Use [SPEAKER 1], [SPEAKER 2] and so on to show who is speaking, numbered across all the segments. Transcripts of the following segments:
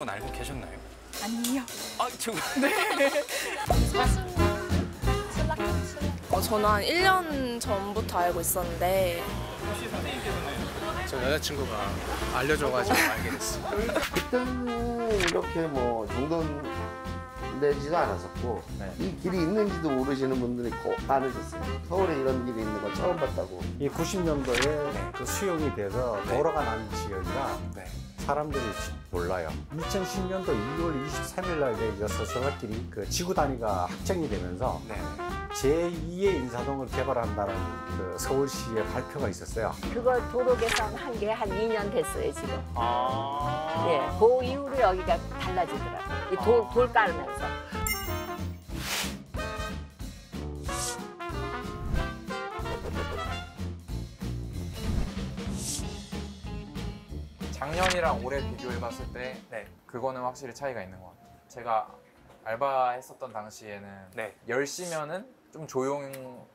[SPEAKER 1] 건 알고 계셨나요?
[SPEAKER 2] 아니요.
[SPEAKER 1] 아, 저
[SPEAKER 2] 어, 저는 한 1년 전부터 알고 있었는데
[SPEAKER 1] 혹시 선생님께서는
[SPEAKER 3] 저 여자친구가 알려줘가지고 알게 됐어요.
[SPEAKER 4] 그때는 이렇게 뭐 정돈 내지도 않았었고
[SPEAKER 1] 네.
[SPEAKER 4] 이 길이 있는지도 모르시는 분들이 거- 많으셨어요. 서울에 이런 길이 있는 거 처음 봤다고.
[SPEAKER 5] 이 90년도에 그 수용이 돼서
[SPEAKER 1] 네.
[SPEAKER 5] 도로가 난 지역이라
[SPEAKER 1] 네.
[SPEAKER 5] 사람들이 몰라요. 2010년도 2월 23일 날 이제 서서갓길이 그 지구 단위가 확정이 되면서
[SPEAKER 1] 네.
[SPEAKER 5] 제2의 인사동을 개발한다는 그 서울시의 발표가 있었어요.
[SPEAKER 6] 그거 도로 개선 한 게 한 2년 됐어요 지금.
[SPEAKER 1] 아.
[SPEAKER 6] 예, 그 이후로 여기가 달라지더라고요. 이 돌, 돌 깔면서.
[SPEAKER 7] 작년이랑 올해 비교해봤을 때
[SPEAKER 1] 네.
[SPEAKER 7] 그거는 확실히 차이가 있는 것 같아요. 제가 알바했었던 당시에는
[SPEAKER 1] 네.
[SPEAKER 7] 10시면은 좀 조용했다고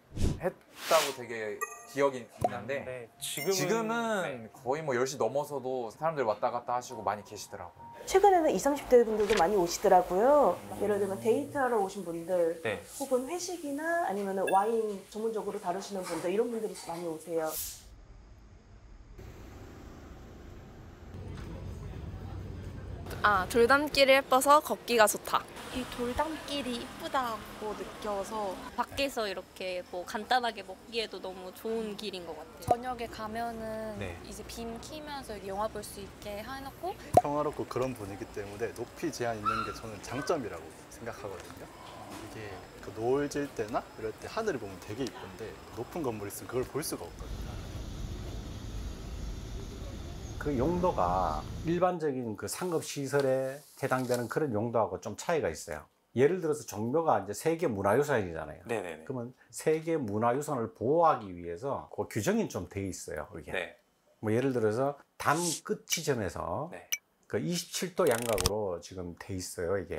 [SPEAKER 7] 되게 기억이 있는데
[SPEAKER 1] 네. 지금은
[SPEAKER 7] 지금은
[SPEAKER 1] 네.
[SPEAKER 7] 거의 뭐 10시 넘어서도 사람들 왔다 갔다 하시고 많이 계시더라고요.
[SPEAKER 8] 최근에는 20, 30대 분들도 많이 오시더라고요. 예를 들면 데이트하러 오신 분들,
[SPEAKER 1] 네.
[SPEAKER 8] 혹은 회식이나 아니면 와인 전문적으로 다루시는 분들, 이런 분들이 많이 오세요.
[SPEAKER 2] 아 돌담길이 예뻐서 걷기가 좋다.
[SPEAKER 9] 이 돌담길이 이쁘다고 느껴서 밖에서 이렇게 뭐 간단하게 먹기에도 너무 좋은 길인 것 같아요. 저녁에 가면은
[SPEAKER 1] 네.
[SPEAKER 9] 이제 빔 키면서 영화 볼 수 있게 해놓고
[SPEAKER 10] 평화롭고 그런 분위기 때문에 높이 제한 있는 게 저는 장점이라고 생각하거든요. 이게 그 노을 질 때나 이럴 때 하늘을 보면 되게 이쁜데 높은 건물 있으면 그걸 볼 수가 없거든요.
[SPEAKER 5] 그 용도가 일반적인 그 상급 시설에 해당되는 그런 용도하고 좀 차이가 있어요. 예를 들어서 종묘가 이제 세계 문화유산이잖아요.
[SPEAKER 1] 네네네.
[SPEAKER 5] 그러면 세계 문화유산을 보호하기 위해서 그 규정이 좀 돼 있어요. 이게.
[SPEAKER 1] 네.
[SPEAKER 5] 뭐 예를 들어서 담끝 지점에서
[SPEAKER 1] 네.
[SPEAKER 5] 그 27도 양각으로 지금 돼 있어요. 이게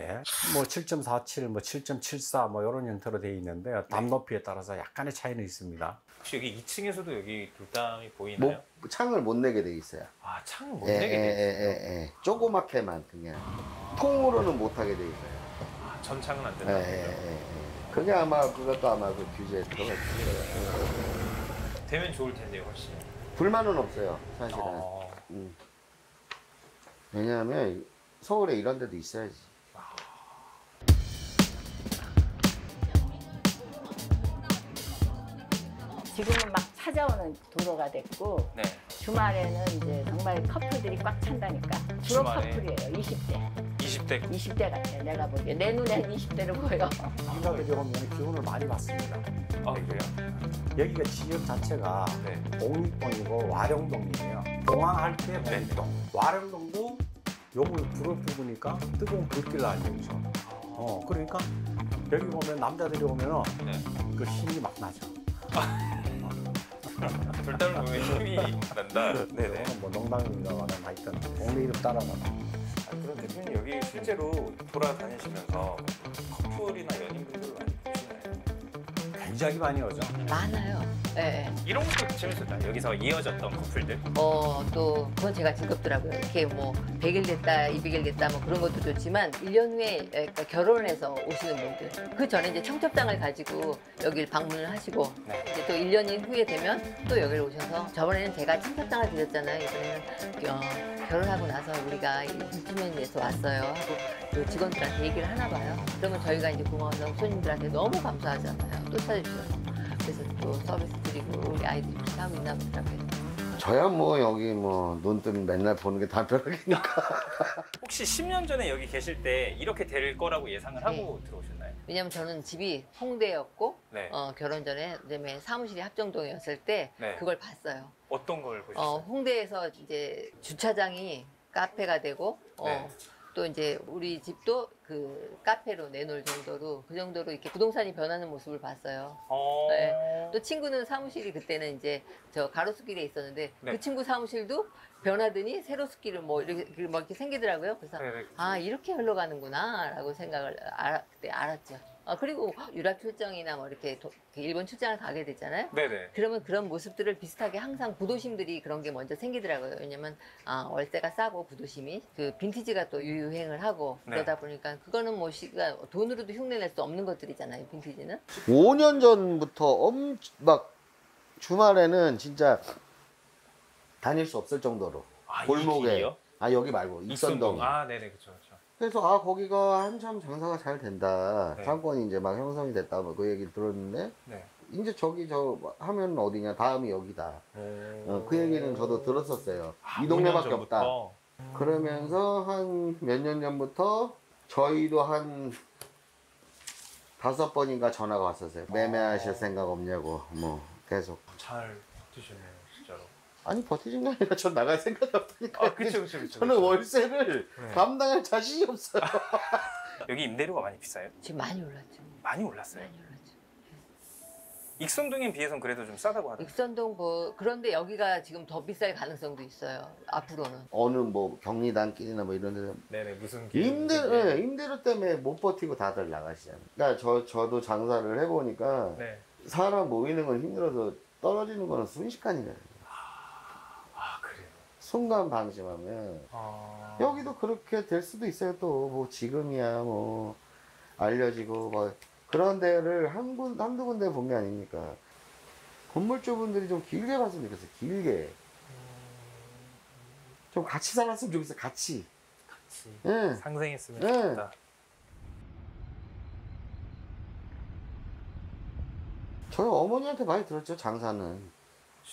[SPEAKER 5] 뭐 7.47, 뭐 7.74, 뭐 이런 형태로 돼 있는데
[SPEAKER 1] 네.
[SPEAKER 5] 담 높이에 따라서 약간의 차이는 있습니다.
[SPEAKER 1] 혹시 여기 2층에서도 여기 돌담이 보이나요?
[SPEAKER 4] 못, 창을 못 내게 돼 있어요.
[SPEAKER 1] 아, 창을 못
[SPEAKER 4] 예,
[SPEAKER 1] 내게
[SPEAKER 4] 예,
[SPEAKER 1] 돼
[SPEAKER 4] 예,
[SPEAKER 1] 있어요.
[SPEAKER 4] 예, 예. 조그맣게만 그냥 통으로는 못 하게 돼 있어요.
[SPEAKER 1] 아, 전창은 안
[SPEAKER 4] 예,
[SPEAKER 1] 된다.
[SPEAKER 4] 예, 예, 예. 그게 아마 그것도 아마 그 규제에 들어가 있을 거예요.
[SPEAKER 1] 되면 좋을 텐데요, 훨씬.
[SPEAKER 4] 불만은 없어요, 사실은.
[SPEAKER 1] 어.
[SPEAKER 4] 음. 왜냐하면 서울에 이런 데도 있어야지.
[SPEAKER 6] 지금은 막 찾아오는 도로가 됐고
[SPEAKER 1] 네.
[SPEAKER 6] 주말에는 이제 정말 커플들이 꽉 찬다니까. 주로
[SPEAKER 1] 주말에?
[SPEAKER 6] 커플이에요. 20대.
[SPEAKER 1] 20대
[SPEAKER 6] 20대 같아요. 내가 보기에. 내 눈엔 20대로 보여.
[SPEAKER 5] 남자들이 오면 기운을 많이 받습니다.
[SPEAKER 1] 아, 그래요?
[SPEAKER 5] 여기가 지역 자체가
[SPEAKER 1] 네.
[SPEAKER 5] 봉익동이고 와룡동이에요. 봉황할 때
[SPEAKER 1] 네.
[SPEAKER 5] 봉익동. 와룡동도 요물 불을 부으니까 뜨거운 불길을 나요 여기서. 어 그러니까 여기 보면 남자들이 오면은
[SPEAKER 1] 네.
[SPEAKER 5] 그 힘이 막 나죠.
[SPEAKER 1] 돌담을 보면 힘이 난다. 네네.
[SPEAKER 5] 이거는 뭐 농담인가마는 하여튼 동네 이름 따라가.
[SPEAKER 1] 아, 그럼 대표님 여기 실제로 돌아다니시면서 커플이나 연인분들을 많이 보시나요?
[SPEAKER 5] 굉장히 많이 오죠.
[SPEAKER 6] 많아요. 예.
[SPEAKER 1] 이런 것도 재밌었다. 여기서 이어졌던 커플들.
[SPEAKER 6] 어, 또 그건 제가 즐겁더라고요. 이렇게 뭐 100일 됐다, 200일 됐다 뭐 그런 것도 좋지만 1년 후에 그러니까 결혼해서 오시는 분들. 그 전에 이제 청첩장을 가지고 여길 방문을 하시고
[SPEAKER 1] 네.
[SPEAKER 6] 이제 또 1년 후에 되면 또 여기를 오셔서 저번에는 제가 청첩장을 드렸잖아요. 이번에는 어, 결혼하고 나서 우리가 이주민에서 왔어요 하고 그 직원들한테 얘기를 하나 봐요. 그러면 저희가 이제 고마워서 손님들한테 너무 감사하잖아요. 또 찾아주셔서. 또 서비스 드리고 우리 아이들이 그렇게 하고 있나 보더라고요.
[SPEAKER 4] 저야 뭐 여기 뭐 눈 뜨면 맨날 보는 게 담벼락이니까.
[SPEAKER 1] 혹시 10년 전에 여기 계실 때 이렇게 될 거라고 예상을
[SPEAKER 6] 네.
[SPEAKER 1] 하고 들어오셨나요?
[SPEAKER 6] 왜냐면 저는 집이 홍대였고
[SPEAKER 1] 네.
[SPEAKER 6] 어, 결혼 전에 그다음에 사무실이 합정동이었을 때
[SPEAKER 1] 네.
[SPEAKER 6] 그걸 봤어요.
[SPEAKER 1] 어떤 걸 보셨어요?
[SPEAKER 6] 어, 홍대에서 이제 주차장이 카페가 되고 어,
[SPEAKER 1] 네.
[SPEAKER 6] 또 이제 우리 집도 그 카페로 내놓을 정도로 그 정도로 이렇게 부동산이 변하는 모습을 봤어요.
[SPEAKER 1] 어...
[SPEAKER 6] 네. 또 친구는 사무실이 그때는 이제 저 가로수길에 있었는데
[SPEAKER 1] 네.
[SPEAKER 6] 그 친구 사무실도 변하더니 세로수길을 뭐 이렇게 뭐 이렇게 생기더라고요. 그래서
[SPEAKER 1] 네, 네.
[SPEAKER 6] 아 이렇게 흘러가는구나라고 생각을 알아, 그때 알았죠. 어, 그리고 유럽 출장이나 뭐 이렇게 도- 그 일본 출장을 가게 되잖아요.
[SPEAKER 1] 네네.
[SPEAKER 6] 그러면 그런 모습들을 비슷하게 항상 구도심들이 그런 게 먼저 생기더라고요. 왜냐면 아, 월세가 싸고 구도심이 그 빈티지가 또 유행을 하고
[SPEAKER 1] 네.
[SPEAKER 6] 그러다 보니까 그거는 뭐 시가 돈으로도 흉내낼 수 없는 것들이잖아요. 빈티지는.
[SPEAKER 4] 5년 전부터 엄, 막 주말에는 진짜 다닐 수 없을 정도로
[SPEAKER 1] 아, 이
[SPEAKER 4] 골목에? 아 여기 말고 익선동
[SPEAKER 1] 아, 네네, 그쵸.
[SPEAKER 4] 그래서 아 거기가 한참 장사가 잘 된다.
[SPEAKER 1] 네.
[SPEAKER 4] 상권이 이제 막 형성이 됐다. 뭐그 얘기를 들었는데
[SPEAKER 1] 네.
[SPEAKER 4] 이제 저기 저 하면 어디냐? 다음이 여기다. 어, 그 얘기는 저도 들었었어요.
[SPEAKER 1] 아,
[SPEAKER 4] 이 동네밖에
[SPEAKER 1] 5년
[SPEAKER 4] 없다.
[SPEAKER 1] 전부터?
[SPEAKER 4] 그러면서 한 몇 년 전부터 저희도 한 다섯 번인가 전화가 왔었어요. 매매하실 생각 없냐고. 뭐 계속.
[SPEAKER 1] 잘 드시네요.
[SPEAKER 4] 아니 버티는 게 아니라 전 나갈 생각이 없으니까
[SPEAKER 1] 아, 그쵸, 그쵸, 그쵸.
[SPEAKER 4] 저는
[SPEAKER 1] 그쵸.
[SPEAKER 4] 월세를
[SPEAKER 1] 네.
[SPEAKER 4] 감당할 자신이 없어요
[SPEAKER 1] 여기 임대료가 많이 비싸요?
[SPEAKER 6] 지금 많이 올랐죠.
[SPEAKER 1] 많이 올랐어요.
[SPEAKER 6] 많이 올랐죠.
[SPEAKER 1] 익선동에 비해서는 그래도 좀 싸다고 하더라고요.
[SPEAKER 6] 익선동 뭐 그런데 여기가 지금 더 비쌀 가능성도 있어요. 앞으로는.
[SPEAKER 4] 어느 뭐 격리단길이나 뭐 이런 데는
[SPEAKER 1] 네네, 무슨
[SPEAKER 4] 임대
[SPEAKER 1] 무슨
[SPEAKER 4] 예, 임대료 때문에 못 버티고 다들 나가시잖아요. 그러니까 저 저도 장사를 해보니까
[SPEAKER 1] 네.
[SPEAKER 4] 사람 모이는 건 힘들어서 떨어지는 거는
[SPEAKER 1] 순식간이에요.
[SPEAKER 4] 순간 방심하면
[SPEAKER 1] 아...
[SPEAKER 4] 여기도 그렇게 될 수도 있어요. 또 뭐 지금이야 뭐 알려지고 뭐 그런 데를 한 군, 한두 군데 본 게 아니니까 건물주분들이 좀 길게 봤으면 좋겠어요. 길게. 좀 같이 살았으면 좋겠어요. 같이.
[SPEAKER 1] 같이
[SPEAKER 4] 예.
[SPEAKER 1] 상생했으면
[SPEAKER 4] 네.
[SPEAKER 1] 좋겠다.
[SPEAKER 4] 저희 어머니한테 많이 들었죠. 장사는.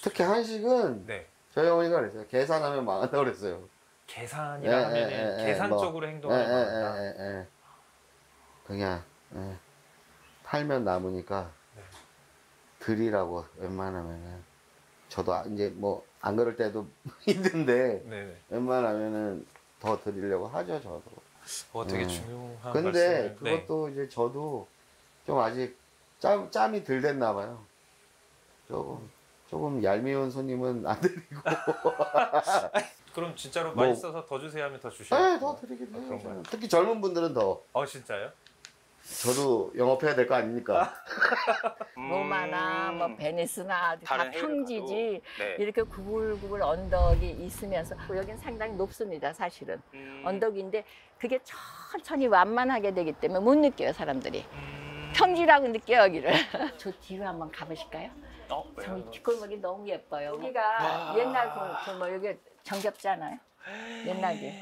[SPEAKER 4] 특히 한식은
[SPEAKER 1] 네.
[SPEAKER 4] 저희 어머니가 그랬어요. 계산하면 망한다고 그랬어요.
[SPEAKER 1] 계산이라
[SPEAKER 4] 예,
[SPEAKER 1] 하면은
[SPEAKER 4] 예, 예,
[SPEAKER 1] 계산적으로
[SPEAKER 4] 뭐.
[SPEAKER 1] 행동하는
[SPEAKER 4] 예,
[SPEAKER 1] 거다.
[SPEAKER 4] 예, 예, 예. 그냥 예. 팔면 남으니까
[SPEAKER 1] 네.
[SPEAKER 4] 드리라고 웬만하면은 저도 아- 이제 뭐 안 그럴 때도 있는데
[SPEAKER 1] 네네.
[SPEAKER 4] 웬만하면은 더 드리려고 하죠 저도.
[SPEAKER 1] 어, 되게
[SPEAKER 4] 음.
[SPEAKER 1] 중요한
[SPEAKER 4] 근데
[SPEAKER 1] 말씀을. 네.
[SPEAKER 4] 그것도 이제 저도 좀 아직 짬, 짬이 덜 됐나 봐요. 조금 조금 얄미운 손님은 안 드리고
[SPEAKER 1] 그럼 진짜로
[SPEAKER 4] 뭐-
[SPEAKER 1] 맛있어서 더 주세요 하면 더 주셔요?
[SPEAKER 4] 네, 더 드리긴
[SPEAKER 1] 아,
[SPEAKER 4] 해요.
[SPEAKER 1] 그런가요?
[SPEAKER 4] 저는. 특히 젊은 분들은 더
[SPEAKER 1] 어, 진짜요?
[SPEAKER 4] 저도 영업해야 될 거 아닙니까?
[SPEAKER 11] 로마나 뭐 베니스나 다
[SPEAKER 1] 다른 해외를
[SPEAKER 11] 평지지
[SPEAKER 1] 가도, 네.
[SPEAKER 11] 이렇게 구불구불 언덕이 있으면서 여긴 상당히 높습니다 사실은
[SPEAKER 1] 음,
[SPEAKER 11] 언덕인데 그게 천천히 완만하게 되기 때문에 못 느껴요 사람들이
[SPEAKER 1] 음,
[SPEAKER 11] 평지라고 느껴 여기를 저 뒤로 한번 가보실까요?
[SPEAKER 1] 어, 왜요?
[SPEAKER 11] 저기 뒷골목이 너무 예뻐요 여기가
[SPEAKER 1] 와.
[SPEAKER 11] 옛날 그, 그뭐 여기 정겹잖아요 옛날에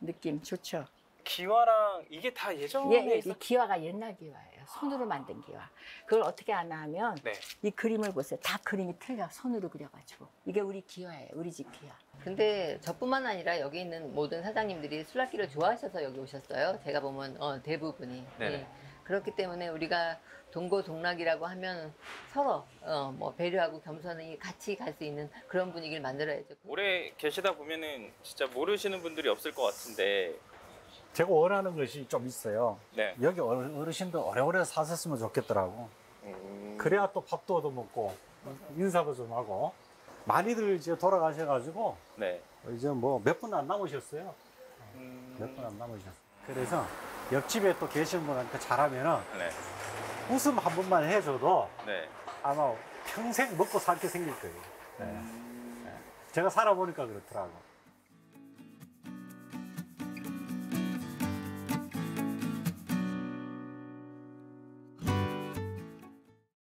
[SPEAKER 11] 느낌 좋죠
[SPEAKER 1] 기와랑 이게 다 예전에
[SPEAKER 11] 예, 예,
[SPEAKER 1] 있었...
[SPEAKER 11] 이 기와가 옛날 기와예요. 손으로 만든 기와. 그걸 어떻게 하나 하면
[SPEAKER 1] 네.
[SPEAKER 11] 이 그림을 보세요. 다 그림이 틀려. 손으로 그려가지고. 이게 우리 기와예요. 우리 집 기와.
[SPEAKER 6] 근데 저뿐만 아니라 여기 있는 모든 사장님들이 술락기를 좋아하셔서 여기 오셨어요. 제가 보면 어, 대부분이.
[SPEAKER 1] 네네.
[SPEAKER 6] 예. 그렇기 때문에 우리가 동고동락이라고 하면 서로 어, 뭐 배려하고 겸손히 같이 갈 수 있는 그런 분위기를 만들어야죠.
[SPEAKER 1] 오래 계시다 보면은 진짜 모르시는 분들이 없을 것 같은데
[SPEAKER 5] 제가 원하는 것이 좀 있어요.
[SPEAKER 1] 네.
[SPEAKER 5] 여기 어르- 어르신들 오래오래 사셨으면 좋겠더라고.
[SPEAKER 1] 음,
[SPEAKER 5] 그래야 또 밥도 얻어먹고 인사도 좀 하고 많이들 이제 돌아가셔가지고
[SPEAKER 1] 네.
[SPEAKER 5] 이제 뭐 몇 분 안 남으셨어요.
[SPEAKER 1] 음,
[SPEAKER 5] 몇분 안 남으셨어요. 그래서 옆집에 또 계신 분한테 잘하면은
[SPEAKER 1] 네.
[SPEAKER 5] 웃음 한 번만 해줘도
[SPEAKER 1] 네.
[SPEAKER 5] 아마 평생 먹고 살게 생길 거예요. 네. 제가 살아보니까 그렇더라고.